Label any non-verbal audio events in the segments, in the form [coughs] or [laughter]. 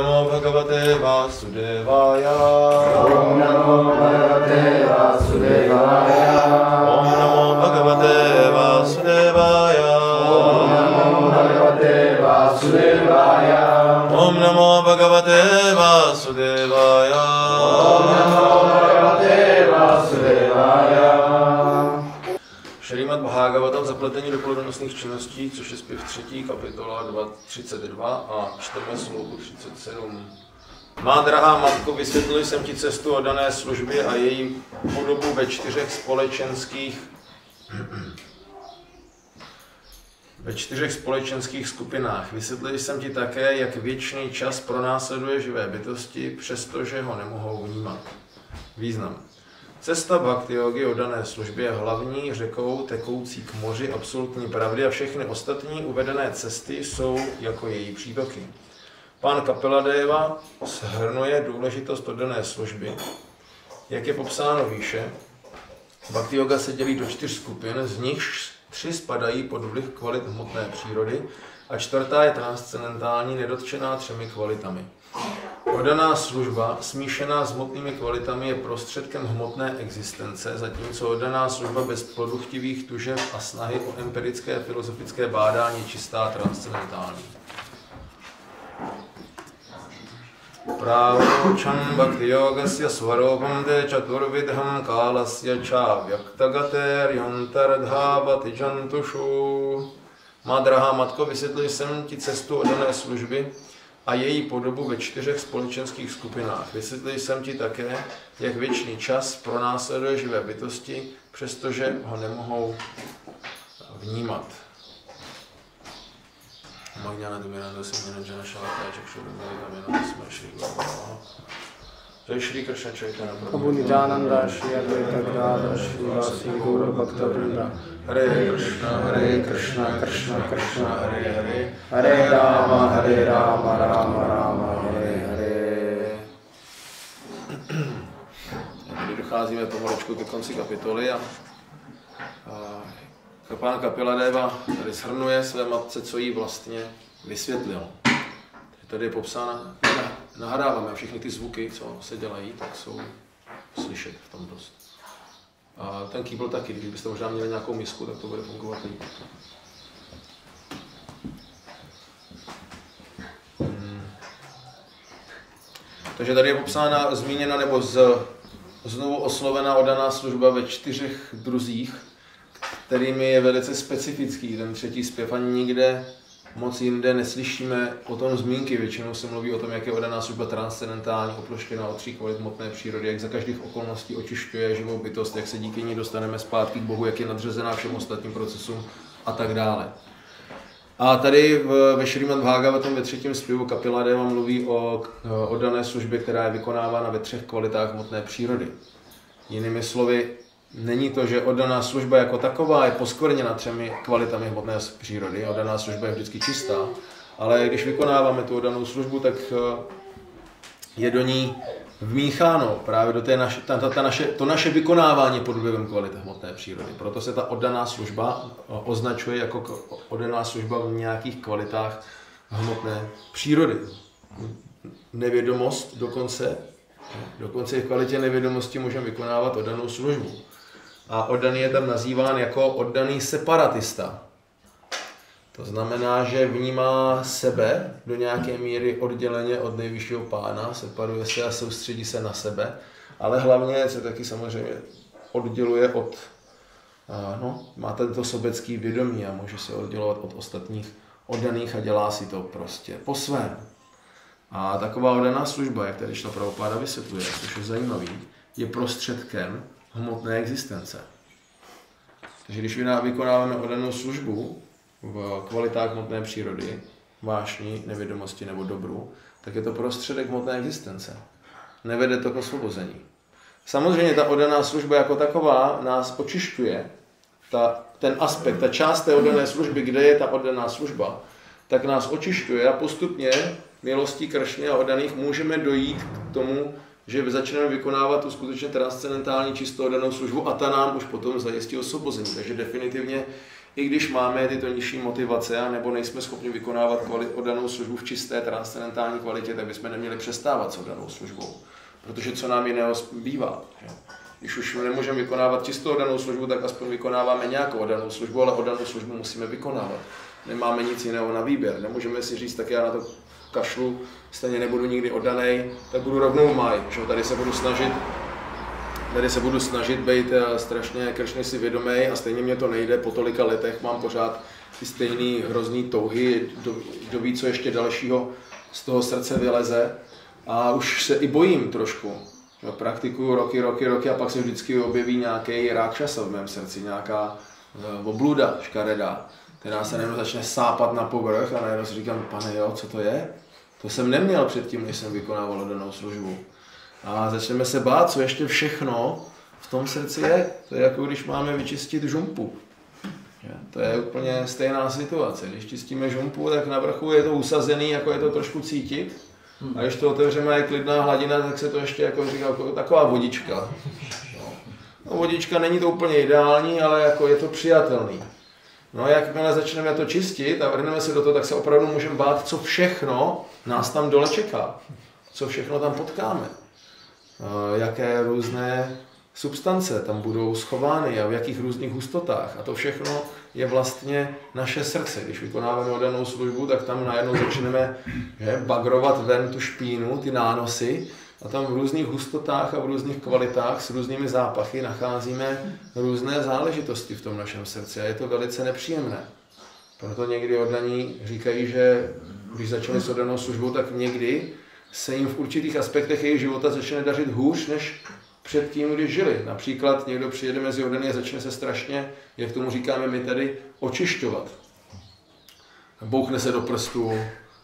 भगवते वासुदेवाय। Zapletení do činností, což je zpěv 3. kapitola 32 a čteme sloku 37. Má drahá matko, vysvětlil jsem ti cestu o dané službě a její podobu ve čtyřech společenských [clears throat] ve čtyřech společenských skupinách. Vysvětlil jsem ti také, jak věčný čas pronásleduje živé bytosti, přestože ho nemohou vnímat. Význam. Cesta bhakti yogi o dané službě je hlavní řekou tekoucí k moři absolutní pravdy a všechny ostatní uvedené cesty jsou jako její přítoky. Pán Kapiladeva shrnuje důležitost oddané služby. Jak je popsáno výše, Bhakti yoga se dělí do čtyř skupin, z nichž tři spadají pod vliv kvalit hmotné přírody a čtvrtá je transcendentální, nedotčená třemi kvalitami. Oddaná služba, smíšená s hmotnými kvalitami, je prostředkem hmotné existence, zatímco oddaná služba bez ploduchtivých tužeb a snahy o empirické filozofické bádání čistá a transcendentální. Pravočam bhakti yogasya svaropam te chaturvidham kalasya cha vyaktagater yantardhavati jantushu. Má drahá matko, vysvětlil jsem ti cestu oddané služby a její podobu ve čtyřech společenských skupinách. Vysvětlil jsem ti také, jak věčný čas pronásleduje živé bytosti, přestože ho nemohou vnímat. Magyana Dimiranda Simjana Jana Shalaka Chakshurumaya Gamena Tasma Shri Guru Jai Shri Krishna Chaitanya Prabhu Nityananda Shri Advaita Gadadhar Shri Vasi Gaura Bhakta Vrinda. Hare Krishna Hare Krishna Krishna Krishna Hare Hare. Hare Rama Hare Rama Rama Rama Hare Hare. Tady docházíme pomaličku ke konci kapitoly a, a pán Kapiladeva tady shrnuje své matce, co jí vlastně vysvětlil. Tady je popsána, nahráváme a všechny ty zvuky, co se dělají, tak jsou slyšet v tom dost. A ten kýbl taky, když byste možná měli nějakou misku, tak to bude fungovat líp. Hmm. Takže tady je popsána, zmíněna nebo z, znovu oslovena odaná služba ve čtyřech druzích, kterými je velice specifický ten třetí zpěv. Ani nikde moc jinde neslyšíme o tom zmínky. Většinou se mluví o tom, jak je odaná služba transcendentální, oploštěná od tří kvalit hmotné přírody, jak za každých okolností očišťuje živou bytost, jak se díky ní dostaneme zpátky k Bohu, jak je nadřazená všem ostatním procesům a tak dále. A tady v, ve Šrimad Bhagavatam ve třetím zpěvu Kapila Deva mluví o oddané službě, která je vykonávána ve třech kvalitách hmotné přírody. Jinými slovy, Není to, že oddaná služba jako taková je poskvrněna třemi kvalitami hmotné přírody. Oddaná služba je vždycky čistá, ale když vykonáváme tu oddanou službu, tak eh, je do ní vmícháno právě do té naše, ta, ta, ta naše, to naše vykonávání pod vlivem kvality hmotné přírody. Proto se ta oddaná služba eh, označuje jako oddaná služba v nějakých kvalitách hmotné přírody. Nevědomost dokonce, dokonce v kvalitě nevědomosti můžeme vykonávat oddanou službu a oddaný je tam nazýván jako oddaný separatista. To znamená, že vnímá sebe do nějaké míry odděleně od nejvyššího pána, separuje se a soustředí se na sebe, ale hlavně se taky samozřejmě odděluje od, no, má tento sobecký vědomí a může se oddělovat od ostatních oddaných a dělá si to prostě po svém. A taková oddaná služba, jak tady šla Prabhupáda vysvětluje, což je zajímavý, je prostředkem hmotné existence. Takže když vykonáváme oddanou službu v kvalitách hmotné přírody, vášní, nevědomosti nebo dobru, tak je to prostředek hmotné existence. Nevede to k osvobození. Samozřejmě ta oddaná služba jako taková nás očišťuje. Ta, ten aspekt, ta část té oddané služby, kde je ta oddaná služba, tak nás očišťuje a postupně milostí kršně a oddaných můžeme dojít k tomu, že začneme vykonávat tu skutečně transcendentální čistou danou službu a ta nám už potom zajistí osvobození. Takže definitivně i když máme tyto nižší motivace a nebo nejsme schopni vykonávat kvali- oddanou službu v čisté transcendentální kvalitě, tak bychom neměli přestávat s oddanou službou. Protože co nám jiného bývá. Když už nemůžeme vykonávat čistou oddanou službu, tak aspoň vykonáváme nějakou oddanou službu, ale oddanou službu musíme vykonávat. Nemáme nic jiného na výběr. Nemůžeme si říct, tak já na to kašlu, stejně nebudu nikdy oddaný, tak budu rovnou maj. Že? Tady se budu snažit tady se budu snažit být eh, strašně kršně si vědomý a stejně mě to nejde, po tolika letech mám pořád ty stejný hrozný touhy, do, do ví, co ještě dalšího z toho srdce vyleze a už se i bojím trošku. Jo, praktikuju roky, roky, roky a pak se vždycky objeví nějaký rákšasa v mém srdci, nějaká uh, obluda škaredá, která se najednou začne sápat na povrch a najednou si říkám, pane jo, co to je? To jsem neměl předtím, než jsem vykonával danou službu. A začneme se bát, co ještě všechno v tom srdci je. To je jako když máme vyčistit žumpu. To je úplně stejná situace. Když čistíme žumpu, tak na vrchu je to usazený, jako je to trošku cítit. A když to otevřeme, je klidná hladina, tak se to ještě jako říká, jako taková vodička. No, vodička není to úplně ideální, ale jako je to přijatelný. No jakmile začneme to čistit a vrhneme se do toho, tak se opravdu můžeme bát, co všechno nás tam dole čeká. Co všechno tam potkáme. Eh, jaké různé substance tam budou schovány a v jakých různých hustotách. A to všechno je vlastně naše srdce. Když vykonáváme danou službu, tak tam najednou začneme že, bagrovat ven tu špínu, ty nánosy a tam v různých hustotách a v různých kvalitách s různými zápachy nacházíme různé záležitosti v tom našem srdci a je to velice nepříjemné. Proto někdy oddaní říkají, že když začali s oddanou službou, tak někdy se jim v určitých aspektech jejich života začne dařit hůř, než předtím, když žili. Například někdo přijede mezi odany a začne se strašně, jak tomu říkáme my tady, očišťovat. Bouchne se do prstu,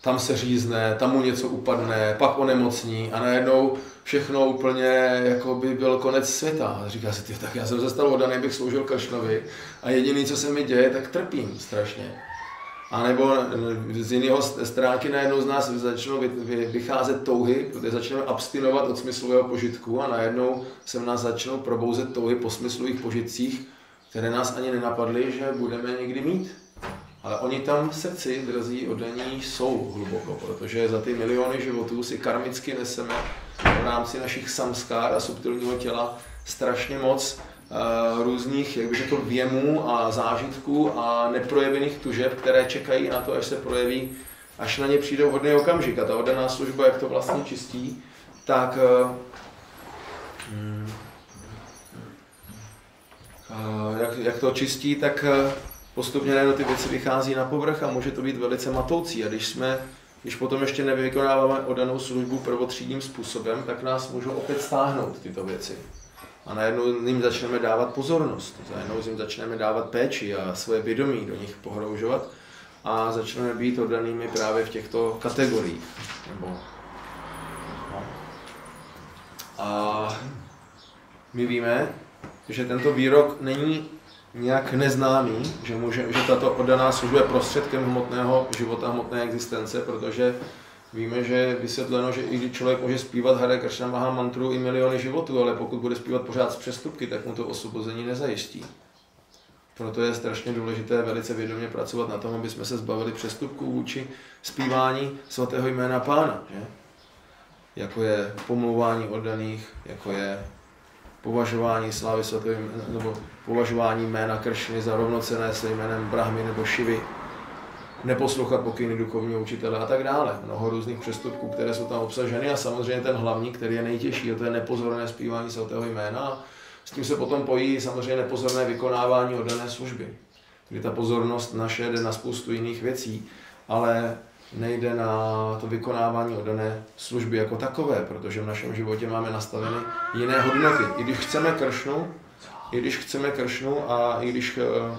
tam se řízne, tam mu něco upadne, pak onemocní a najednou všechno úplně jako by byl konec světa. A říká si, ty, tak já jsem se odaný, bych sloužil Kašnovi a jediný, co se mi děje, tak trpím strašně. A nebo z jiného stránky najednou z nás začnou vycházet touhy, protože začneme abstinovat od smyslového požitku a najednou se v nás začnou probouzet touhy po smyslových požitcích, které nás ani nenapadly, že budeme někdy mít. Ale oni tam v srdci, drazí oddaní, jsou hluboko, protože za ty miliony životů si karmicky neseme v rámci našich samskár a subtilního těla strašně moc Eh, různých, jak bych řekl, věmů a zážitků a neprojevených tužeb, které čekají na to, až se projeví, až na ně přijde vhodný okamžik. A ta oddaná služba, jak to vlastně čistí, tak hmm, jak, jak to čistí, tak postupně najednou ty věci vychází na povrch a může to být velice matoucí. A když jsme když potom ještě nevykonáváme odanou službu prvotřídním způsobem, tak nás můžou opět stáhnout tyto věci a najednou jim začneme dávat pozornost, najednou jim začneme dávat péči a svoje vědomí do nich pohroužovat a začneme být oddanými právě v těchto kategoriích. Nebo. A my víme, že tento výrok není nějak neznámý, že, může, že tato oddaná služba je prostředkem hmotného života, hmotné existence, protože Víme, že je vysvětleno, že i když člověk může zpívat Hare Krishna Maha mantru i miliony životů, ale pokud bude zpívat pořád z přestupky, tak mu to osvobození nezajistí. Proto je strašně důležité velice vědomě pracovat na tom, aby jsme se zbavili přestupků vůči zpívání svatého jména Pána. Že? Jako je pomlouvání oddaných, jako je považování slávy svatého nebo považování jména Kršny za rovnocené se jménem Brahmy nebo Šivy, neposlouchat pokyny duchovního učitele a tak dále. Mnoho různých přestupků, které jsou tam obsaženy a samozřejmě ten hlavní, který je nejtěžší, to je nepozorné zpívání svatého jména. S tím se potom pojí samozřejmě nepozorné vykonávání oddané služby, kdy ta pozornost naše jde na spoustu jiných věcí, ale nejde na to vykonávání oddané služby jako takové, protože v našem životě máme nastaveny jiné hodnoty. I když chceme kršnu, i když chceme kršnu a i když eh,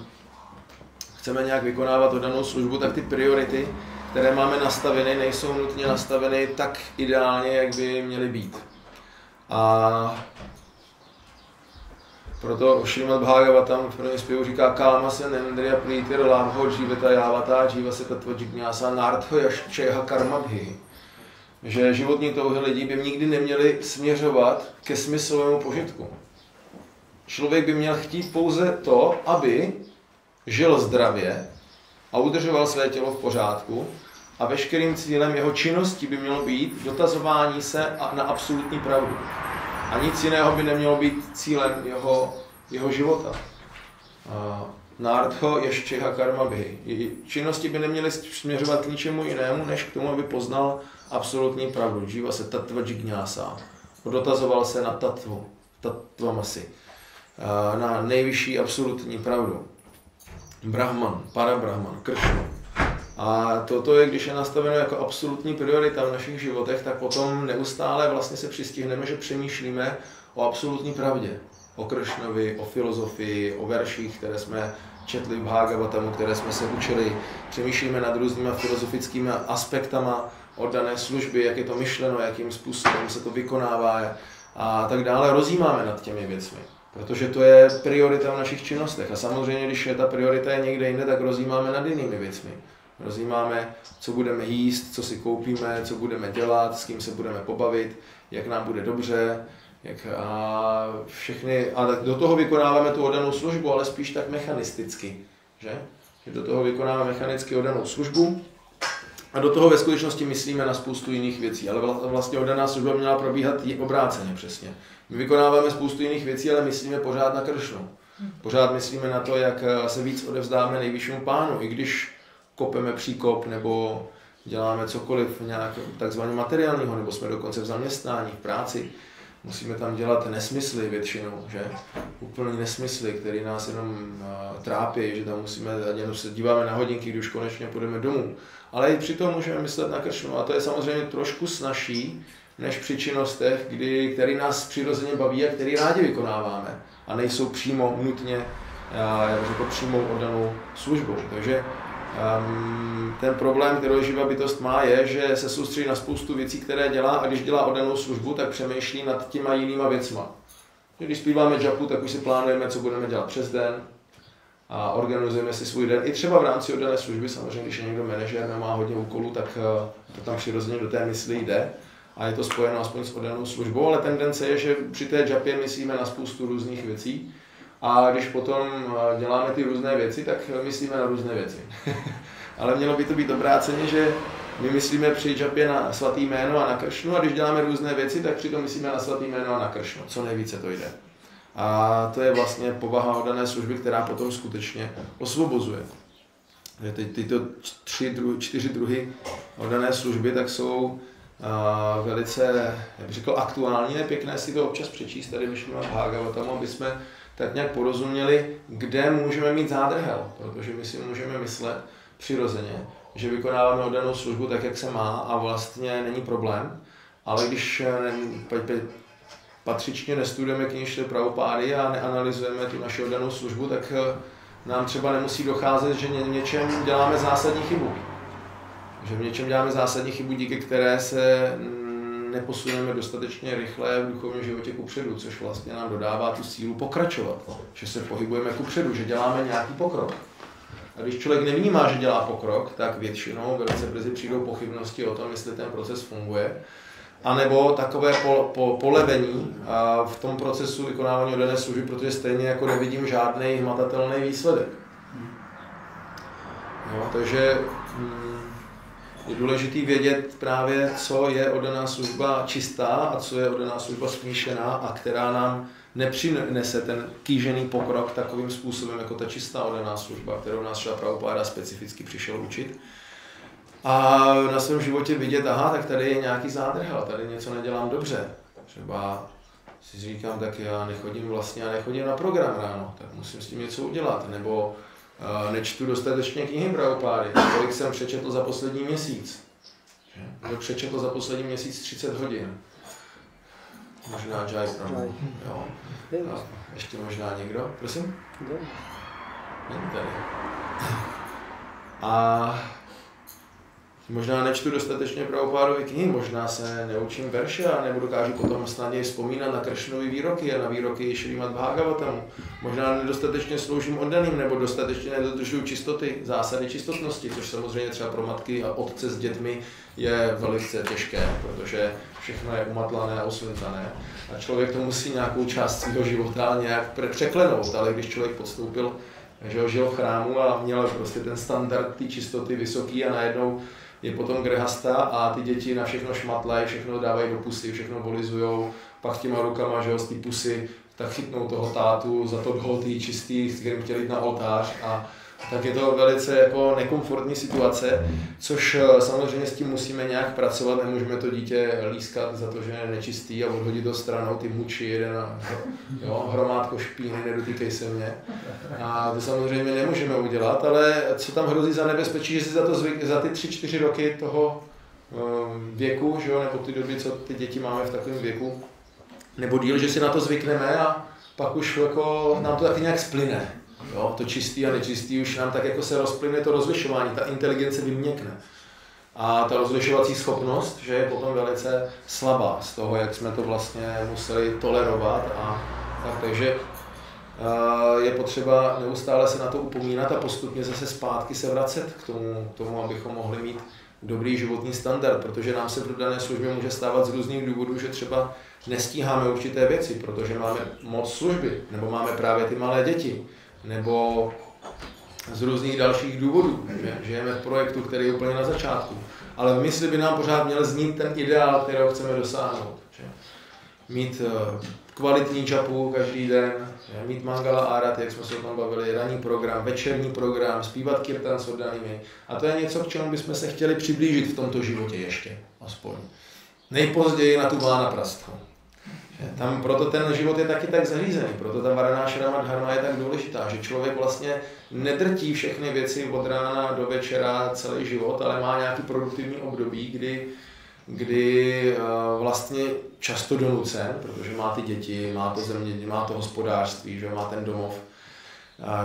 chceme nějak vykonávat danou službu, tak ty priority, které máme nastaveny, nejsou nutně nastaveny tak ideálně, jak by měly být. A proto Šrimad Bhagavatam v prvním zpěvu říká Káma se nendriya plítir lámho jiveta jávata jiva se tattva jignyasa nártho jaščeha karmabhi. Že životní touhy lidí by nikdy neměly směřovat ke smyslovému požitku. Člověk by měl chtít pouze to, aby žil zdravě a udržoval své tělo v pořádku a veškerým cílem jeho činnosti by mělo být dotazování se na absolutní pravdu. A nic jiného by nemělo být cílem jeho, jeho života. Nártho ještě karma by. Činnosti by neměly směřovat k ničemu jinému, než k tomu, aby poznal absolutní pravdu. Živa se tatva džigňása. Dotazoval se na tatvu, tatvamasi, na nejvyšší absolutní pravdu. Brahman, parabrahman, Kršna. A toto je, když je nastaveno jako absolutní priorita v našich životech, tak potom neustále vlastně se přistihneme, že přemýšlíme o absolutní pravdě. O Kršnovi, o filozofii, o verších, které jsme četli v Bhagavatamu, které jsme se učili. Přemýšlíme nad různými filozofickými aspektama od dané služby, jak je to myšleno, jakým způsobem se to vykonává a tak dále. Rozjímáme nad těmi věcmi. Protože to je priorita v našich činnostech. A samozřejmě, když je ta priorita je někde jinde, tak rozjímáme nad jinými věcmi. Rozjímáme, co budeme jíst, co si koupíme, co budeme dělat, s kým se budeme pobavit, jak nám bude dobře, jak a všechny, a do toho vykonáváme tu oddanou službu, ale spíš tak mechanisticky, že? že do toho vykonáváme mechanicky oddanou službu a do toho ve skutečnosti myslíme na spoustu jiných věcí, ale vlastně oddaná služba měla probíhat obráceně přesně. My vykonáváme spoustu jiných věcí, ale myslíme pořád na Kršnu. Pořád myslíme na to, jak se víc odevzdáme nejvyššímu pánu, i když kopeme příkop nebo děláme cokoliv nějak takzvaně materiálního, nebo jsme dokonce v zaměstnání, v práci, musíme tam dělat nesmysly většinou, že? Úplný nesmysly, které nás jenom uh, trápí, že tam musíme, jenom se díváme na hodinky, když konečně půjdeme domů. Ale i přitom můžeme myslet na kršnu a to je samozřejmě trošku snažší, než při činnostech, kdy, který nás přirozeně baví a který rádi vykonáváme a nejsou přímo nutně, já řekl, přímou oddanou službou. Takže Um, ten problém, který živá bytost má, je, že se soustředí na spoustu věcí, které dělá a když dělá oddanou službu, tak přemýšlí nad těma jinýma věcma. Když zpíváme japu, tak už si plánujeme, co budeme dělat přes den a organizujeme si svůj den. I třeba v rámci oddané služby, samozřejmě, když je někdo manažer, nemá hodně úkolů, tak eh, to tam přirozeně do té mysli jde a je to spojeno aspoň s oddanou službou, ale tendence je, že při té japě myslíme na spoustu různých věcí a když potom eh, děláme ty různé věci, tak myslíme na různé věci. [laughs] Ale mělo by to být obráceně, že my myslíme při džapě na svatý jméno a na kršnu a když děláme různé věci, tak přitom myslíme na svatý jméno a na kršnu. Co nejvíce to jde. A to je vlastně povaha odané služby, která potom skutečně osvobozuje. Ty, tyto tři, dru, čtyři druhy odané služby tak jsou uh, velice, jak bych řekl, aktuální. Je pěkné si to občas přečíst tady v Bhagavatamu, aby jsme tak nějak porozuměli, kde můžeme mít zádrhel, protože my si můžeme myslet přirozeně, že vykonáváme oddanou službu tak, jak se má a vlastně není problém, ale když eh, patřičně nestudujeme knižky pravopády a neanalyzujeme tu naši oddanou službu, tak eh, nám třeba nemusí docházet, že ně, něčem děláme zásadní chybu. Že v něčem děláme zásadní chybu, díky které se neposuneme dostatečně rychle v duchovním životě kupředu, což vlastně nám dodává tu sílu pokračovat, že se pohybujeme kupředu, že děláme nějaký pokrok. A když člověk nevnímá, že dělá pokrok, tak většinou velice brzy přijdou pochybnosti o tom, jestli ten proces funguje. A nebo takové po, po, polevení a v tom procesu vykonávání oddané služby, protože stejně jako nevidím žádný hmatatelný výsledek. No, takže je důležité vědět právě, co je oddaná služba čistá a co je oddaná služba smíšená a která nám nepřinese ten kýžený pokrok takovým způsobem, jako ta čistá oddaná služba, kterou nás třeba Prabhupáda specificky přišel učit. A na svém životě vidět, aha, tak tady je nějaký zádrhel, tady něco nedělám dobře. Třeba si říkám, tak já nechodím vlastně, já nechodím na program ráno, tak musím s tím něco udělat. Nebo nečtu dostatečně knihy Prabhupády. Kolik jsem přečetl za poslední měsíc? Že? přečetl za poslední měsíc 30 hodin. Možná Jai Prabhu. Jo. A ještě možná někdo? Prosím? Není tady. A Možná nečtu dostatečně Prabhupádovy knihy, možná se neučím verše a nebo dokážu potom snadněji vzpomínat na Kršnovy výroky a na výroky Šrýmat Bhagavatamu. Možná nedostatečně sloužím oddaným nebo dostatečně nedodržuju čistoty, zásady čistotnosti, což samozřejmě třeba pro matky a otce s dětmi je velice těžké, protože všechno je umatlané a osvětlané. A člověk to musí nějakou část svého života nějak překlenout, ale když člověk podstoupil že žil v chrámu a měl prostě ten standard té čistoty vysoký a najednou je potom grehasta a ty děti na všechno šmatlají, všechno dávají do pusy, všechno volizujou, pak těma rukama, že jo, z té pusy, tak chytnou toho tátu za to dholtý, čistý, s kterým chtěli jít na oltář a tak je to velice jako nekomfortní situace, což eh, samozřejmě s tím musíme nějak pracovat, nemůžeme to dítě lískat za to, že je nečistý a odhodit to stranou, ty muči, jeden a jo, hromádko špíny, nedotýkej se mě. A to samozřejmě nemůžeme udělat, ale co tam hrozí za nebezpečí, že si za, to zvyk, za ty tři, čtyři roky toho um, věku, že jo, nebo ty doby, co ty děti máme v takovém věku, nebo díl, že si na to zvykneme a pak už jako nám to taky nějak splyne. Jo, to čistý a nečistý už nám tak jako se rozplyne to rozlišování, ta inteligence vyměkne. A ta rozlišovací schopnost, že je potom velice slabá z toho, jak jsme to vlastně museli tolerovat. A, tak, takže je potřeba neustále se na to upomínat a postupně zase zpátky se vracet k tomu, k tomu abychom mohli mít dobrý životní standard, protože nám se v dané službě může stávat z různých důvodů, že třeba nestíháme určité věci, protože máme moc služby, nebo máme právě ty malé děti, nebo z různých dalších důvodů. Že žijeme v projektu, který je úplně na začátku. Ale v mysli by nám pořád měl znít ten ideál, kterého chceme dosáhnout. Že? Mít eh, kvalitní čapu každý den, že? mít mangala árat, jak jsme se o tom bavili, ranní program, večerní program, zpívat kirtan s oddanými. A to je něco, k čemu bychom se chtěli přiblížit v tomto životě ještě, aspoň. Nejpozději na tu Vána prastku. Tam proto ten život je taky tak zařízený, proto ta Varaná Šrama Dharma je tak důležitá, že člověk vlastně nedrtí všechny věci od rána do večera celý život, ale má nějaký produktivní období, kdy, kdy eh, vlastně často donucen, protože má ty děti, má to země, má to hospodářství, že má ten domov,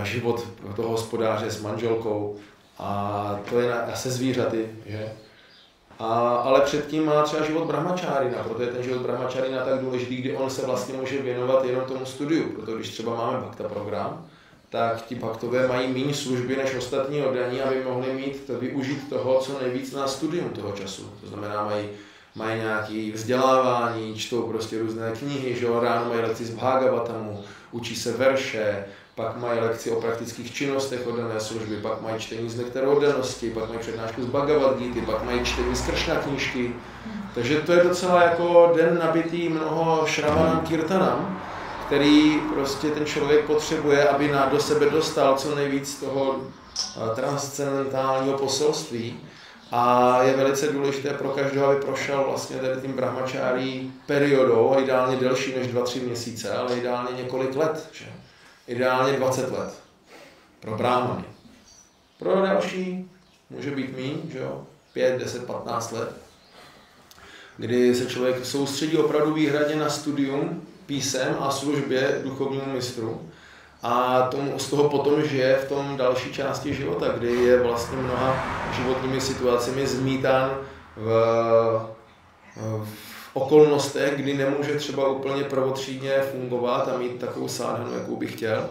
život toho hospodáře s manželkou a to je na, se zvířaty, že? A, ale předtím má třeba život brahmačárina, proto je ten život brahmačárina tak důležitý, kdy on se vlastně může věnovat jenom tomu studiu. Proto když třeba máme bakta program, tak ti baktové mají méně služby než ostatní oddaní, aby mohli mít to, využít toho, co nejvíc na studium toho času. To znamená, mají, mají nějaké vzdělávání, čtou prostě různé knihy, že jo, ráno mají lekci z Bhagavatamu, učí se verše, pak mají lekci o praktických činnostech oddané služby, pak mají čtení z nektarů oddanosti, pak mají přednášku z Bhagavad Gita, pak mají čtení z Kršna knížky. Takže to je docela jako den nabitý mnoho šravanam kirtanam, který prostě ten člověk potřebuje, aby na, do sebe dostal co nejvíc toho transcendentálního poselství. A je velice důležité pro každého, aby prošel vlastně tady tím brahmačárí periodou, ideálně delší než 2-3 měsíce, ale ideálně několik let. Že? Ideálně 20 let. Pro bráhmany. Pro další může být míň, že jo, 5, 10, 15 let, kdy se člověk soustředí opravdu výhradně na studium písem a službě duchovnímu mistru. A tomu, z toho potom žije v tom další části života, kdy je vlastně mnoha životními situacemi zmítán v, v okolnostech, kdy nemůže třeba úplně prvotřídně fungovat a mít takovou sádhanu, jakou by chtěl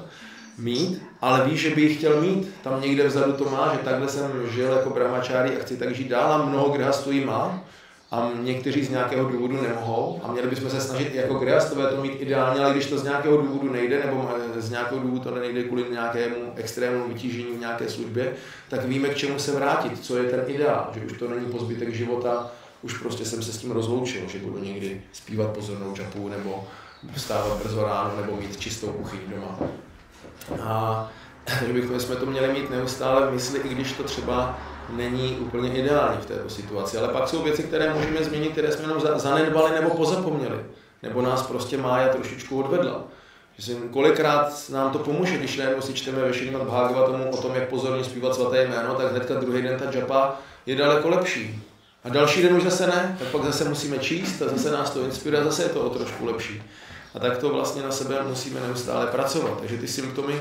mít, ale ví, že by ji chtěl mít. Tam někde vzadu to má, že takhle jsem žil jako brahmačári a chci tak žít dál a mnoho grihastů má a někteří z nějakého důvodu nemohou a měli bychom se snažit jako grihastové to mít ideálně, ale když to z nějakého důvodu nejde nebo z nějakého důvodu to nejde kvůli nějakému extrémnímu vytížení v nějaké službě, tak víme, k čemu se vrátit, co je ten ideál, že už to není pozbytek života už prostě jsem se s tím rozloučil, že budu někdy zpívat pozornou čapu nebo vstávat brzo ráno nebo mít čistou kuchyň doma. A [clears throat] že bychom jsme to měli mít neustále v mysli, i když to třeba není úplně ideální v této situaci. Ale pak jsou věci, které můžeme změnit, které jsme jenom zanedbali nebo pozapomněli. Nebo nás prostě Mája trošičku odvedla. Si, kolikrát nám to pomůže, když najednou si čteme ve Bhagavatamu o tom, jak pozorně zpívat svaté jméno, tak hnedka druhý den ta japa je daleko lepší. A další den už zase ne, tak pak zase musíme číst a zase nás to inspiruje zase je to o trošku lepší. A tak to vlastně na sebe musíme neustále pracovat. Takže ty symptomy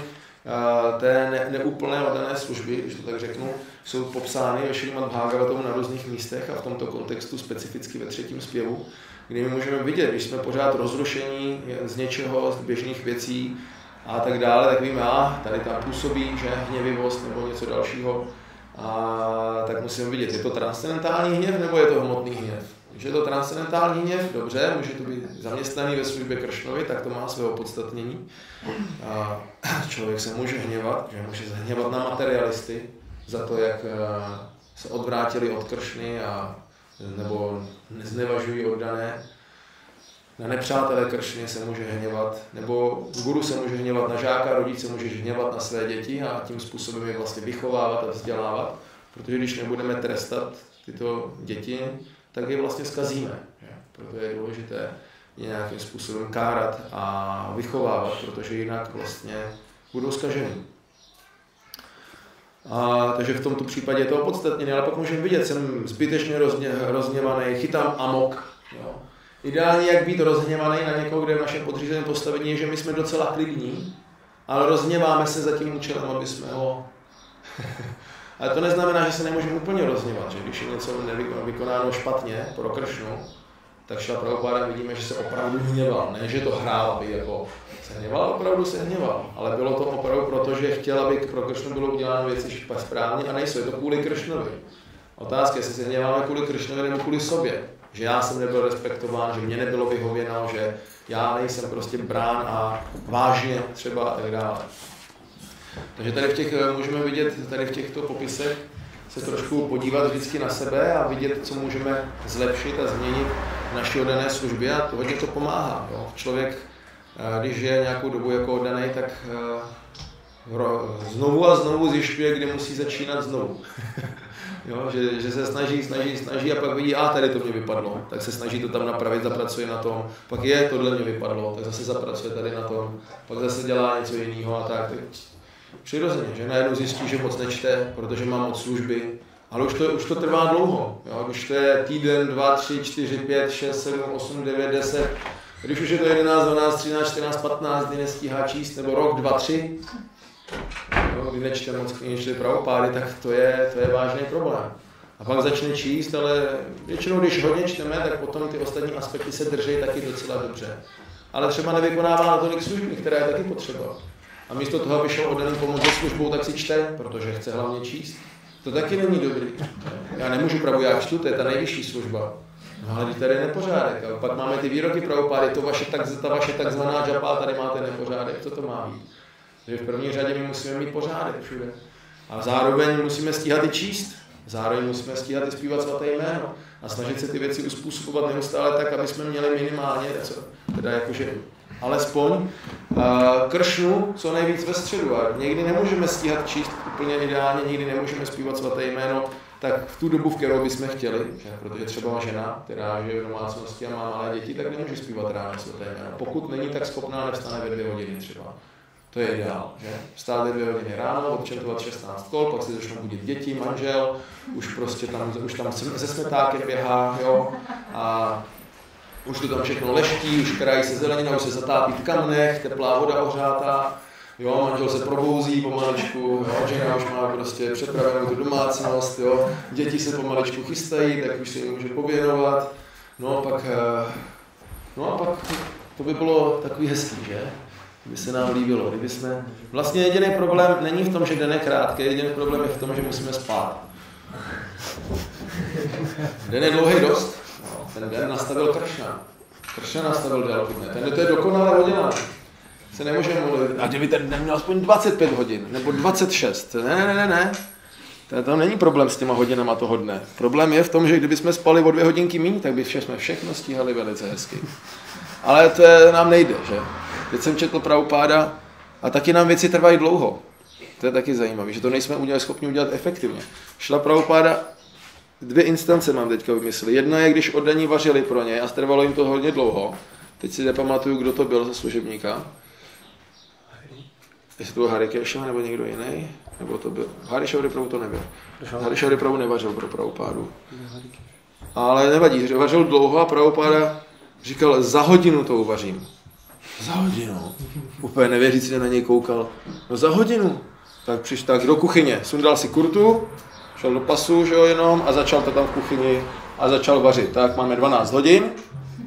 té ne, neúplné oddané služby, když to tak řeknu, jsou popsány ve Šrimad Bhagavatam na různých místech a v tomto kontextu specificky ve třetím zpěvu, kdy my můžeme vidět, když jsme pořád rozrušení z něčeho, z běžných věcí a tak dále, tak víme, a tady tam působí, že hněvivost nebo něco dalšího, a tak musíme vidět, je to transcendentální hněv nebo je to hmotný hněv. Když je to transcendentální hněv, dobře, může to být zaměstnaný ve službě Kršnovi, tak to má své opodstatnění. A člověk se může hněvat, že může hněvat na materialisty za to, jak eh, se odvrátili od Kršny a nebo znevažují oddané. Na nepřátelé Kršny se může hněvat, nebo guru se může hněvat na žáka, rodič se může hněvat na své děti a tím způsobem je vlastně vychovávat a vzdělávat, protože když nebudeme trestat tyto děti, tak je vlastně zkazíme. Proto je důležité je nějakým způsobem kárat a vychovávat, protože jinak vlastně budou zkažený. A, takže v tomto případě je to opodstatněné, ale pak můžeme vidět, jsem zbytečně rozně, rozněvaný, chytám amok. Jo. Ideálně, jak být rozhněvaný na někoho, kde je v našem podřízeném postavení, je, že my jsme docela klidní, ale rozněváme se za tím účelem, aby jsme ho [laughs] Ale to neznamená, že se nemůžeme úplně rozněvat, že když je něco vykonáno špatně pro kršnu, tak šla Prabhupáda vidíme, že se opravdu hněval. Ne, že to hrál, aby jako se hněval, opravdu se hněval. Ale bylo to opravdu proto, že chtěl, aby pro Kršnu bylo uděláno věci správně a nejsou. Je to kvůli Kršnovi. Otázka, jestli se hněváme kvůli Kršnovi nebo kvůli sobě. Že já jsem nebyl respektován, že mě nebylo vyhověno, že já nejsem prostě brán a vážně třeba a tak dále. Takže tady v těch, eh, můžeme vidět, tady v těchto popisech se trošku podívat vždycky na sebe a vidět, co můžeme zlepšit a změnit v naší oddané službě a to hodně to pomáhá. Jo. Člověk, eh, když je nějakou dobu jako oddaný, tak eh, znovu a znovu zjišťuje, kde musí začínat znovu. [laughs] jo, že, že, se snaží, snaží, snaží a pak vidí, a tady to mě vypadlo, tak se snaží to tam napravit, zapracuje na tom, pak je, tohle mě vypadlo, tak zase zapracuje tady na tom, pak zase dělá něco jiného a tak. Přirozeně, že najednou zjistí, že moc nečte, protože má moc služby, ale už to, už to trvá dlouho. Jo? Už to je týden, dva, tři, čtyři, pět, šest, sedm, osm, devět, deset. Když už je to 11, 12, 13, 14, 15, kdy nestíhá číst, nebo rok, dva, tři, jo, kdy nečte moc knihy, pravopády, tak to je, to je vážný problém. A pak začne číst, ale většinou, když hodně čteme, tak potom ty ostatní aspekty se drží taky docela dobře. Ale třeba nevykonává na tolik služby, která je taky potřeba. A místo toho, aby šel odenem pomoct se službou, tak si čte, protože chce hlavně číst. To taky není dobrý. Já nemůžu pravu, já čtu, to je ta nejvyšší služba. No ale tady je nepořádek. A pak máme ty výroky pravopády, to vaše, tak, ta vaše takzvaná džapa, tady máte nepořádek. Co to má být? Takže v první řadě my musíme mít pořádek všude. A zároveň musíme stíhat i číst. Zároveň musíme stíhat i zpívat svaté jméno a snažit se ty věci uspůsobovat neustále tak, aby jsme měli minimálně, co, teda jakože alespoň uh, kršnu co nejvíc ve středu. A někdy nemůžeme stíhat číst úplně ideálně, někdy nemůžeme zpívat svaté jméno, tak v tu dobu, v kterou bychom chtěli, že? protože třeba žena, která žije v domácnosti a má malé děti, tak nemůže zpívat ráno svaté jméno. Pokud není tak schopná, nevstane ve dvě hodiny třeba. To je ideál, že? Vstát ve dvě hodiny ráno, odčentovat 16 kol, pak si začnou budit děti, manžel, už prostě tam, už tam se smetákem běhá, jo, a už to tam všechno leští, už krají se zelenina, už se zatápí v kamnech, teplá voda ohřátá, jo, manžel se probouzí pomaličku, jo, žena už má prostě připravenou tu domácnost, jo, děti se pomaličku chystají, tak už se jim může pověnovat, no a pak, eh, no a pak to by bylo takový hezký, že? By se nám líbilo. Kdyby jsme... Vlastně jediný problém není v tom, že den je krátký, jediný problém je v tom, že musíme spát. Den je dlouhý dost, ten den nastavil Kršna. Kršna nastavil délku dne. Ten to je dokonalá hodina. Se nemůžeme mluvit. A kdyby ten den měl aspoň 25 hodin, nebo 26. Ne, ne, ne, ne. To, to není problém s těma hodinama toho dne. Problém je v tom, že kdyby jsme spali o dvě hodinky méně, tak by jsme všechno stíhali velice hezky. Ale to je, nám nejde, že? Teď jsem četl Pravopáda a taky nám věci trvají dlouho. To je taky zajímavé, že to nejsme udělali, schopni udělat efektivně. Šla Pravopáda dvě instance mám teďka vymyslet. Jedna je, když oddaní vařili pro ně a trvalo jim to hodně dlouho. Teď si nepamatuju, kdo to byl za služebníka. Jestli to byl Harry Kešel nebo někdo jiný, nebo to byl... Harry Šaury to nebyl. Harry Šaury nevařil pro Pravopádu. Ale nevadí, že vařil dlouho a Pravopáda říkal, za hodinu to uvařím. Za hodinu. Úplně nevěřícně na něj koukal. No za hodinu. Tak přišel tak do kuchyně, sundal si kurtu, šel do pasu, že jo, jenom a začal to tam v kuchyni a začal vařit. Tak máme 12 hodin,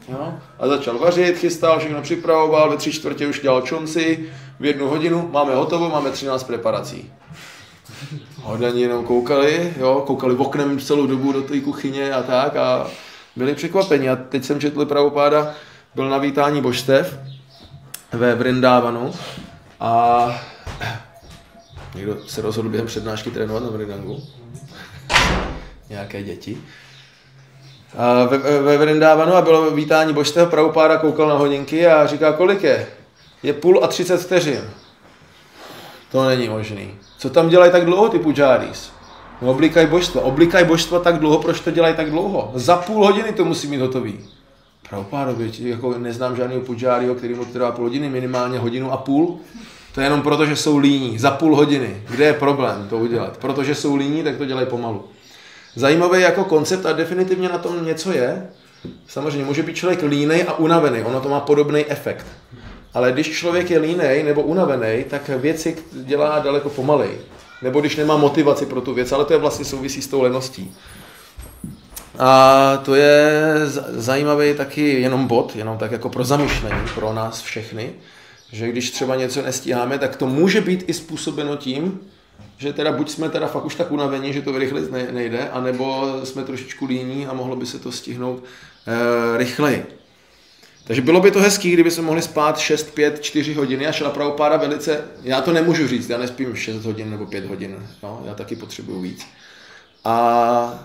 jo, a začal vařit, chystal, všechno připravoval, ve tři čtvrtě už dělal čonci, v jednu hodinu máme hotovo, máme 13 preparací. Hodani jenom koukali, jo, koukali oknem celou dobu do té kuchyně a tak a byli překvapeni. A teď jsem četl Pravopáda, byl na vítání božstev ve Vrindávanu a někdo se rozhodl během přednášky trénovat na Vrindangu. Nějaké děti. A ve, ve Vrindávanu a bylo vítání božstev, Pravopáda koukal na hodinky a říká, kolik je? Je půl a třicet vteřin. To není možný. Co tam dělají tak dlouho ty pujaris? No oblíkají božstva. Oblíkají božstva tak dlouho, proč to dělají tak dlouho? Za půl hodiny to musí mít hotový. Prabhupádovi, jako neznám žádného pujáriho, který mu trvá půl hodiny, minimálně hodinu a půl. To je jenom proto, že jsou líní. Za půl hodiny. Kde je problém to udělat? Protože jsou líní, tak to dělají pomalu. Zajímavý jako koncept a definitivně na tom něco je. Samozřejmě může být člověk línej a unavený, ono to má podobný efekt. Ale když člověk je línej nebo unavený, tak věci dělá daleko pomalej. Nebo když nemá motivaci pro tu věc, ale to je vlastně souvisí s tou leností. A to je zajímavý taky jenom bod, jenom tak jako pro zamyšlení pro nás všechny, že když třeba něco nestíháme, tak to může být i způsobeno tím, že teda buď jsme teda fakt už tak unavení, že to rychle nejde, anebo jsme trošičku líní a mohlo by se to stihnout e, rychleji. Takže bylo by to hezký, kdyby jsme mohli spát 6, 5, 4 hodiny a šla pravopára velice, já to nemůžu říct, já nespím 6 hodin nebo 5 hodin, no, já taky potřebuju víc. A,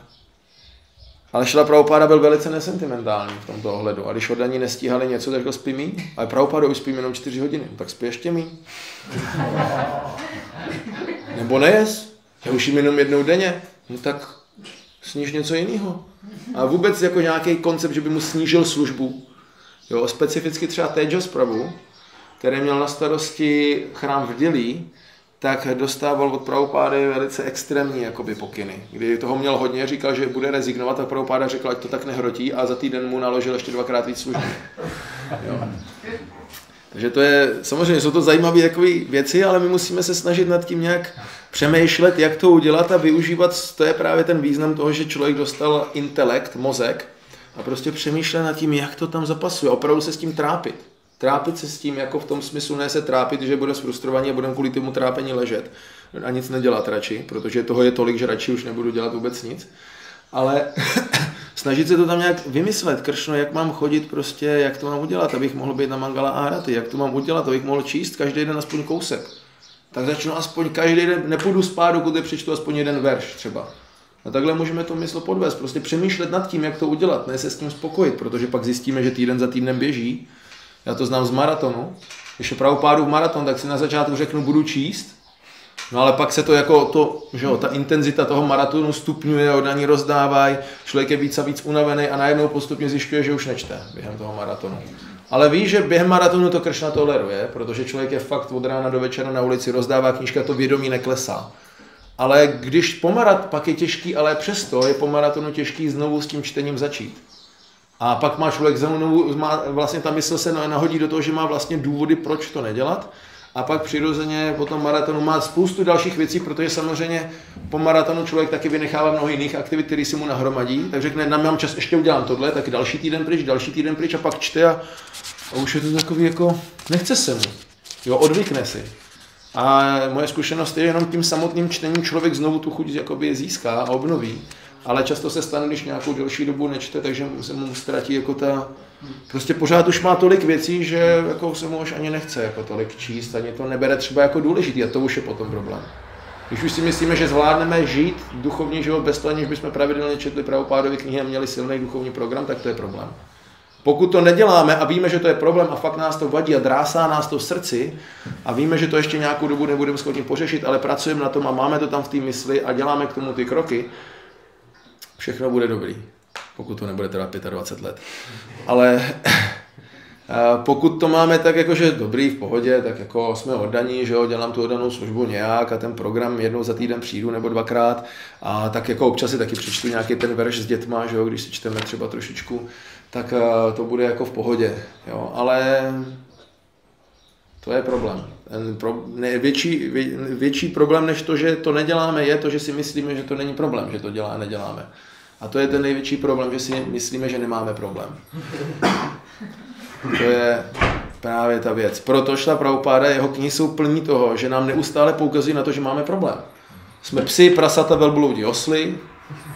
ale šla pravopára byl velice nesentimentální v tomto ohledu. A když oddaní nestíhali něco, tak spí míň. Ale pravopára už spím jenom 4 hodiny, tak spí ještě míň. Nebo nejes, já už jim jenom jednou denně, no tak sníž něco jiného. A vůbec jako nějaký koncept, že by mu snížil službu, Jo, specificky třeba Tejas Prabhu, který měl na starosti chrám v Dili, tak dostával od Prabhupády velice extrémní jakoby, pokyny. Kdy toho měl hodně, říkal, že bude rezignovat a Prabhupáda řekl, ať to tak nehrotí a za týden mu naložil ještě dvakrát víc služby. Jo. Takže to je, samozřejmě jsou to zajímavé takové věci, ale my musíme se snažit nad tím nějak přemýšlet, jak to udělat a využívat, to je právě ten význam toho, že člověk dostal intelekt, mozek, a prostě přemýšlet nad tím, jak to tam zapasuje. Opravdu se s tím trápit. Trápit se s tím jako v tom smyslu, ne se trápit, že bude frustrovaný a budeme kvůli tomu trápení ležet a nic nedělat radši, protože toho je tolik, že radši už nebudu dělat vůbec nic. Ale [coughs] snažit se to tam nějak vymyslet, kršno, jak mám chodit prostě, jak to mám udělat, abych mohl být na Mangala a Haraty, jak to mám udělat, abych mohl číst každý den aspoň kousek. Tak začnu aspoň každý den, nepůjdu spát, dokud přečtu aspoň jeden verš třeba. A takhle můžeme to mysl podvést, prostě přemýšlet nad tím, jak to udělat, ne se s tím spokojit, protože pak zjistíme, že týden za týdnem běží. Já to znám z maratonu. Když je pravopádu v maraton, tak si na začátku řeknu, budu číst, No ale pak se to jako to, že jo, ta intenzita toho maratonu stupňuje, oddaní rozdávají, člověk je víc a víc unavený a najednou postupně zjišťuje, že už nečte během toho maratonu. Ale ví, že během maratonu to Kršna toleruje, protože člověk je fakt od rána do večera na ulici, rozdává knížka, to vědomí neklesá. Ale když pomarat, pak je těžký, ale přesto je po maratonu těžký znovu s tím čtením začít. A pak má člověk znovu, má, vlastně ta mysl se nahodí do toho, že má vlastně důvody, proč to nedělat. A pak přirozeně po tom maratonu má spoustu dalších věcí, protože samozřejmě po maratonu člověk taky vynechává mnoho jiných aktivit, které si mu nahromadí. Tak řekne, nám mám čas, ještě udělám tohle, tak další týden pryč, další týden pryč a pak čte a, a už je to takový jako, nechce se mu. Jo, odvykne si. A moje zkušenost je, že jenom tím samotným čtením člověk znovu tu chuť jakoby získá a obnoví. Ale často se stane, když nějakou delší dobu nečte, takže se mu ztratí jako ta... Prostě pořád už má tolik věcí, že jako se mu už ani nechce jako tolik číst, ani to nebere třeba jako důležitý a to už je potom problém. Když už si myslíme, že zvládneme žít duchovní život bez toho, aniž bychom pravidelně četli pravopádové knihy a měli silný duchovní program, tak to je problém. Pokud to neděláme a víme, že to je problém a fakt nás to vadí a drásá nás to v srdci a víme, že to ještě nějakou dobu nebudeme schopni pořešit, ale pracujeme na tom a máme to tam v té mysli a děláme k tomu ty kroky, všechno bude dobrý. Pokud to nebude teda 25 let. Ale pokud to máme tak jakože dobrý, v pohodě, tak jako jsme oddaní, že jo, dělám tu oddanou službu nějak a ten program jednou za týden přijdu nebo dvakrát a tak jako občas si taky přečtu nějaký ten verš s dětma, že jo, když si čteme třeba trošičku tak eh, to bude jako v pohodě. Jo? Ale to je problém. Pro, ne, větší, vě, větší problém než to, že to neděláme, je to, že si myslíme, že to není problém, že to dělá a neděláme. A to je ten největší problém, že si myslíme, že nemáme problém. To je právě ta věc. Proto šla Prabhupáda, jeho knihy jsou plní toho, že nám neustále poukazují na to, že máme problém. Jsme psy, prasata, velbloudi, osly,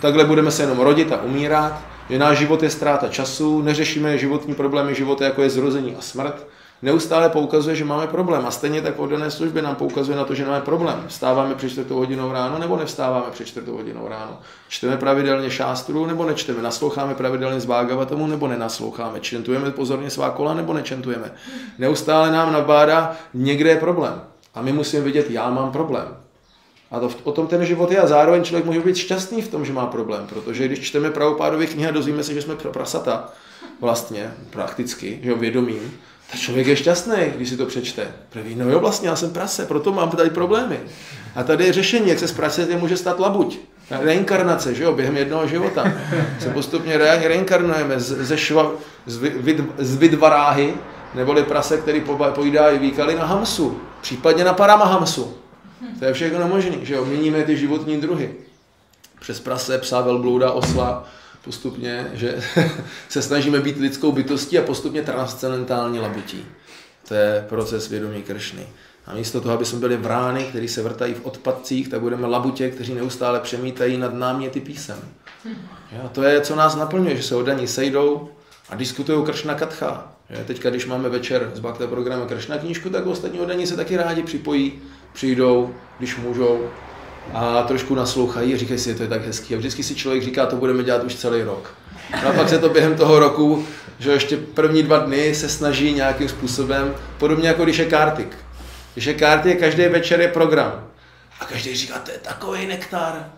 takhle budeme se jenom rodit a umírat že náš život je ztráta času, neřešíme životní problémy života, jako je zrození a smrt, neustále poukazuje, že máme problém. A stejně tak oddané službě nám poukazuje na to, že máme problém. Vstáváme před čtvrtou hodinou ráno nebo nevstáváme před čtvrtou hodinou ráno. Čteme pravidelně šástru nebo nečteme. Nasloucháme pravidelně z Bhagavatamu nebo nenasloucháme. Čentujeme pozorně svá kola nebo nečentujeme. Neustále nám nabádá, někde je problém. A my musíme vidět, já mám problém. A to, o tom ten život je a zároveň člověk může být šťastný v tom, že má problém, protože když čteme pravopádové knihy a dozvíme se, že jsme prasata, vlastně, prakticky, že jo, vědomím, tak člověk je šťastný, když si to přečte. Praví, no jo, vlastně, já jsem prase, proto mám tady problémy. A tady je řešení, jak se z prase může stát labuť. Reinkarnace, že jo, během jednoho života. Se postupně re- reinkarnujeme z, ze šva, z, vid, z vidvaráhy, neboli prase, který pojídá i výkaly na hamsu, případně na paramahamsu. To je všechno možné, že jo, měníme ty životní druhy. Přes prase, psa, velblouda, osla, postupně, že [laughs] se snažíme být lidskou bytostí a postupně transcendentální labutí. To je proces vědomí Kršny. A místo toho, aby jsme byli vrány, který se vrtají v odpadcích, tak budeme labutě, kteří neustále přemítají nad náměty písem. A to je, co nás naplňuje, že se oddaní sejdou a diskutují Kršna Katcha. Že teďka, když máme večer z Bhakta programu Kršna knížku, tak ostatní oddaní se taky rádi připojí, přijdou, když můžou, a trošku naslouchají a říkají si, to je tak hezký. A vždycky si člověk říká, to budeme dělat už celý rok. No a pak se to během toho roku, že ještě první dva dny se snaží nějakým způsobem, podobně jako když je Kartik. Když je Kartik, každý večer je program. A každý říká, to je takový nektar.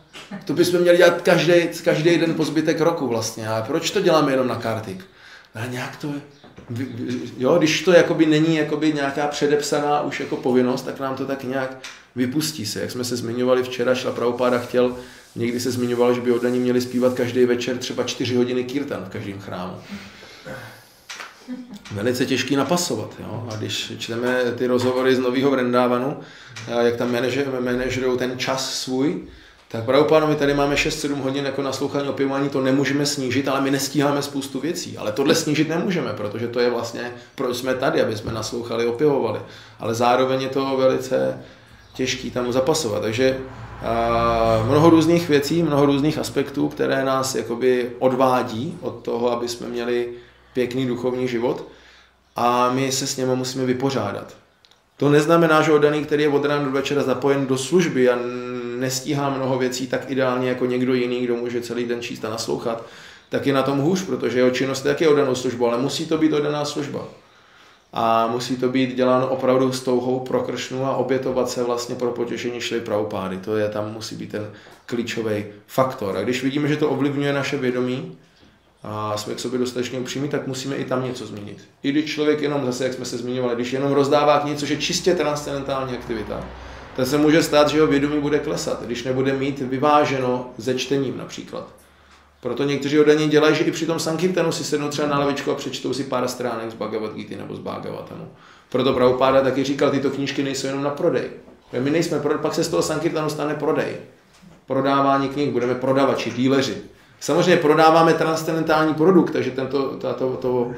To bychom měli dělat každý, každý den po zbytek roku vlastně. A proč to děláme jenom na Kartik? Ale nějak to, jo, když to jakoby není jakoby nějaká předepsaná už jako povinnost, tak nám to tak nějak vypustí se. Jak jsme se zmiňovali včera, šla Prabhupáda chtěl, někdy se zmiňoval, že by oddaní měli zpívat každý večer třeba 4 hodiny kirtan v každém chrámu. Velice těžký napasovat. Jo? A když čteme ty rozhovory z nového Vrendávanu, jak tam manažerují ten čas svůj, tak Prabhupáno, my tady máme 6-7 hodin jako naslouchání opěvování, to nemůžeme snížit, ale my nestíháme spoustu věcí. Ale tohle snížit nemůžeme, protože to je vlastně, proč jsme tady, aby jsme naslouchali, opěvovali. Ale zároveň je to velice těžký tam zapasovat. Takže mnoho různých věcí, mnoho různých aspektů, které nás jakoby odvádí od toho, aby jsme měli pěkný duchovní život a my se s něma musíme vypořádat. To neznamená, že oddaný, který je od rána do večera zapojen do služby a nestíhá mnoho věcí tak ideálně jako někdo jiný, kdo může celý den číst a naslouchat, tak je na tom hůř, protože jeho činnost je taky oddanou službu, ale musí to být oddaná služba a musí to být děláno opravdu s touhou pro kršnu a obětovat se vlastně pro potěšení šly praupády. To je, tam musí být ten klíčový faktor. A když vidíme, že to ovlivňuje naše vědomí, a jsme k sobě dostatečně upřímí, tak musíme i tam něco změnit. I když člověk jenom, zase jak jsme se zmiňovali, když jenom rozdává k něco, že čistě transcendentální aktivita, tak se může stát, že jeho vědomí bude klesat, když nebude mít vyváženo ze čtením například. Proto někteří oddaní dělají, že i při tom Sankirtanu si sednou třeba na lavičku a přečtou si pár stránek z Bhagavad Gita nebo z Bhagavatamu. Proto Prabhupáda taky říkal, tyto knížky nejsou jenom na prodej. My nejsme, pak se z toho Sankirtanu stane prodej. Prodávání knih, budeme prodavači, díleři. Samozřejmě prodáváme transcendentální produkt, takže tento, to, to, to,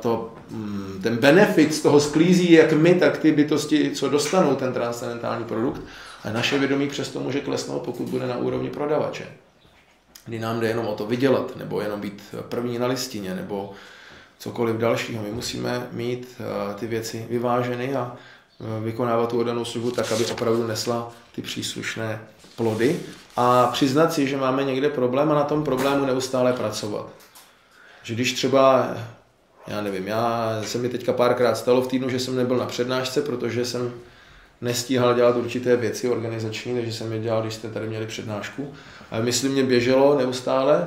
to, mm, ten benefit z toho sklízí jak my, tak ty bytosti, co dostanou ten transcendentální produkt. A naše vědomí přesto může klesnout, pokud bude na úrovni prodavače kdy nám jde jenom o to vydělat, nebo jenom být první na listině, nebo cokoliv dalšího. My musíme mít eh, ty věci vyváženy a eh, vykonávat tu oddanou službu tak, aby opravdu nesla ty příslušné plody a přiznat si, že máme někde problém a na tom problému neustále pracovat. Že když třeba, já nevím, já se mi teďka párkrát stalo v týdnu, že jsem nebyl na přednášce, protože jsem nestíhal dělat určité věci organizační, takže jsem je dělal, když jste tady měli přednášku. Ale myslím, mě běželo neustále,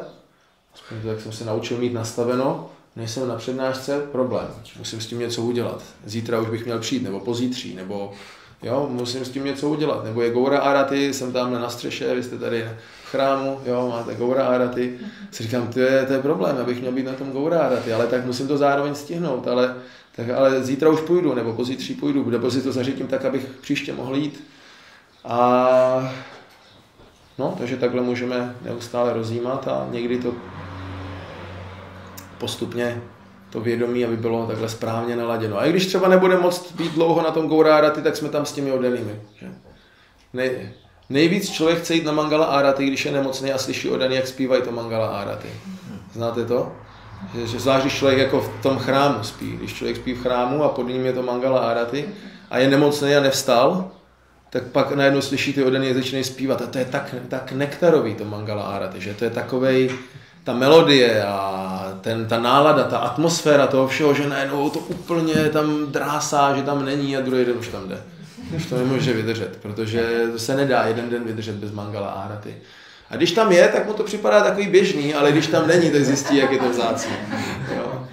aspoň to, jak jsem se naučil mít nastaveno, než jsem na přednášce, problém. Musím s tím něco udělat. Zítra už bych měl přijít, nebo pozítří, nebo jo, musím s tím něco udělat. Nebo je Goura Araty, jsem tam na střeše, vy jste tady v chrámu, jo, máte Goura Araty. Si říkám, to je, to je problém, abych měl být na tom Goura Araty, ale tak musím to zároveň stihnout, ale tak ale zítra už půjdu, nebo pozítří půjdu, nebo si to zařídím tak, abych příště mohl jít. A no, takže takhle můžeme neustále rozjímat a někdy to postupně to vědomí, aby bylo takhle správně naladěno. A i když třeba nebude moc být dlouho na tom Gourárati, tak jsme tam s těmi odanými. Že? nejvíc člověk chce jít na Mangala Arati, když je nemocný a slyší odany, jak zpívají to Mangala Arati. Znáte to? Že, že zvlášť, když člověk jako v tom chrámu spí, když člověk spí v chrámu a pod ním je to mangala áraty a je nemocný a nevstal, tak pak najednou slyší ty odany začínají zpívat a to je tak, tak nektarový to mangala áraty, že to je takovej, ta melodie a ten, ta nálada, ta atmosféra toho všeho, že najednou to úplně tam drásá, že tam není a druhý den už tam jde. Už to nemůže vydržet, protože to se nedá jeden den vydržet bez mangala áraty. A když tam je, tak mu to připadá takový běžný, ale když tam není, tak zjistí, jak je to vzácný. Jo?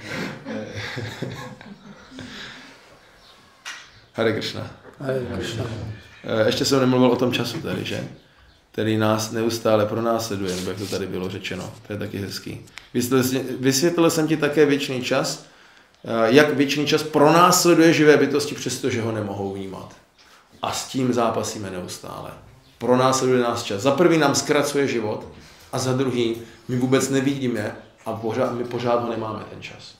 Hare Krishna. Hare Krishna. Eh, Ještě jsem nemluvil o tom času tady, že? Který nás neustále pronásleduje, nebo jak to tady bylo řečeno. To je taky hezký. Vysvětlil, jsem- ti také věčný čas, eh, jak věčný čas pronásleduje živé bytosti, přestože ho nemohou vnímat. A s tím zápasíme neustále. Pronásleduje nás čas. Za prvý nám zkracuje život a za druhý my vůbec nevidíme a pořád, my pořád ho nemáme ten čas.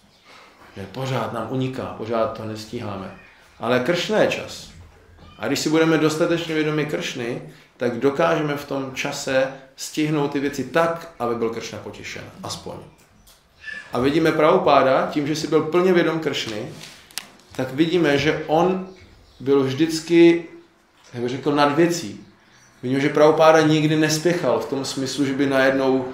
Že pořád nám uniká, pořád to nestíháme. Ale Kršna je čas. A když si budeme dostatečně vědomi Kršny, tak dokážeme v tom čase stihnout ty věci tak, aby byl Kršna potěšen. Aspoň. A vidíme Prabhupáda, tím, že si byl plně vědom Kršny, tak vidíme, že on byl vždycky, jak bych řekl, nad věcí. Vidíme, že Prabhupáda nikdy nespěchal v tom smyslu, že by najednou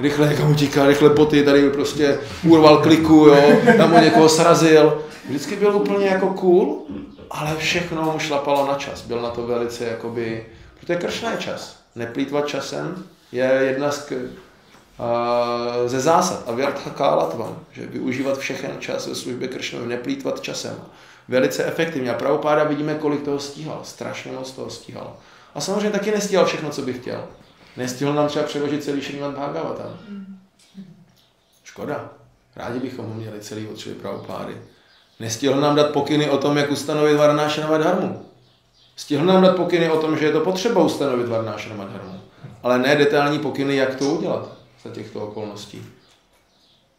rychle někam utíkal, rychle poty, tady by prostě urval kliku, jo, tam ho někoho srazil. Vždycky byl úplně jako cool, ale všechno mu šlapalo na čas. Byl na to velice jakoby, protože Kršna je čas. Neplýtvat časem je jedna z, a, ze zásad. A Vyartha Kálatvan, že využívat všechen čas ve službě Kršnovi, neplýtvat časem. Velice efektivně. A Prabhupáda vidíme, kolik toho stíhal. Strašně moc toho stíhal. A samozřejmě taky nestíhal všechno, co by chtěl. Nestihl nám třeba přeložit celý Šrimad Bhagavatam. Škoda. Rádi bychom ho měli celý od Šri Prabhupády. Nestihl nám dát pokyny o tom, jak ustanovit Varnášanova dharmu. Stihl nám dát pokyny o tom, že je to potřeba ustanovit Varnášanova dharmu. Ale ne detailní pokyny, jak to udělat za těchto okolností.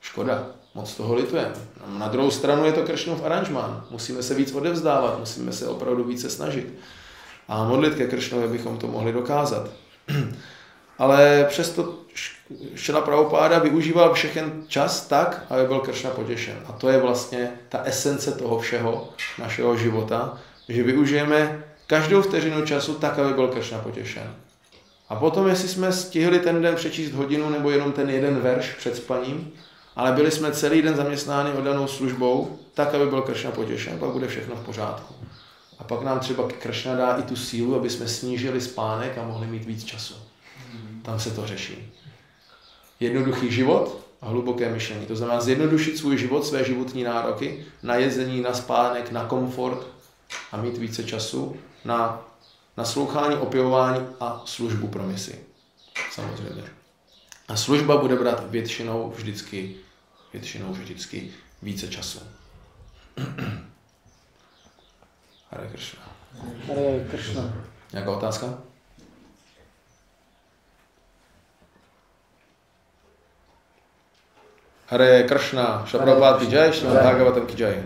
Škoda. Moc toho litujeme. Na druhou stranu je to Kršnův aranžmán. Musíme se víc odevzdávat, musíme se opravdu více snažit. A modlit ke Kršnovi bychom to mohli dokázat. [clears throat] Ale přesto Šila Prabhupáda využíval všechen čas tak, aby byl Kršna potěšen. A to je vlastně ta esence toho všeho našeho života, že využijeme každou vteřinu času tak, aby byl Kršna potěšen. A potom, jestli jsme stihli ten den přečíst hodinu nebo jenom ten jeden verš před spaním, ale byli jsme celý den zaměstnáni oddanou službou, tak, aby byl Kršna potěšen, pak bude všechno v pořádku. A pak nám třeba Kršna dá i tu sílu, aby jsme snížili spánek a mohli mít víc času. Tam se to řeší. Jednoduchý život a hluboké myšlení. To znamená zjednodušit svůj život, své životní nároky na jezení, na spánek, na komfort a mít více času na naslouchání, opěvování a službu pro misi. Samozřejmě. A služba bude brát většinou vždycky, většinou vždycky více času. [clears throat] Hare Krishna. Hare Krishna. Nějaká otázka? Hare Krishna, Shaprabhat Srimad Bhagavatam ki jai.